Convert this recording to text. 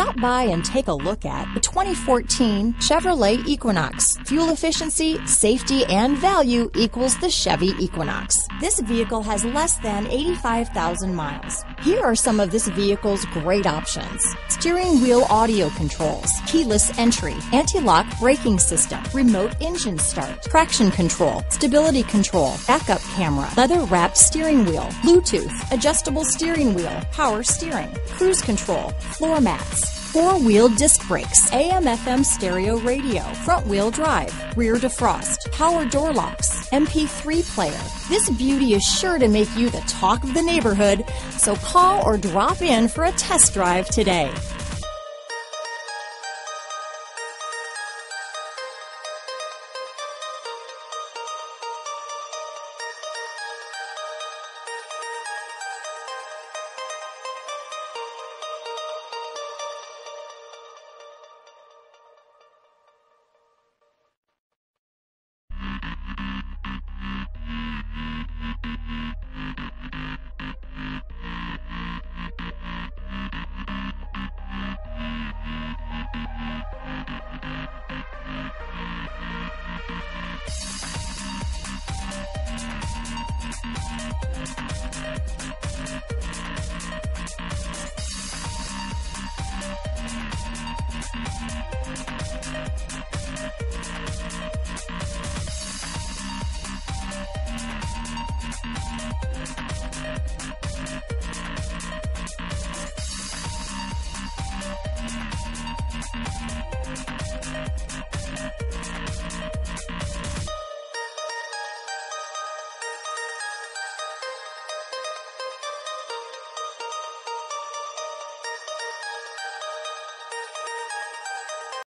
Stop by and take a look at the 2014 Chevrolet Equinox. Fuel efficiency, safety, and value equals the Chevy Equinox. This vehicle has less than 85,000 miles. Here are some of this vehicle's great options. Steering wheel audio controls, keyless entry, anti-lock braking system, remote engine start, traction control, stability control, backup camera, leather wrapped steering wheel, Bluetooth, adjustable steering wheel, power steering, cruise control, floor mats, four-wheel disc brakes, AM FM stereo radio, front wheel drive, rear defrost, power door locks, MP3 player. This beauty is sure to make you the talk of the neighborhood, so call or drop in for a test drive today. We'll be.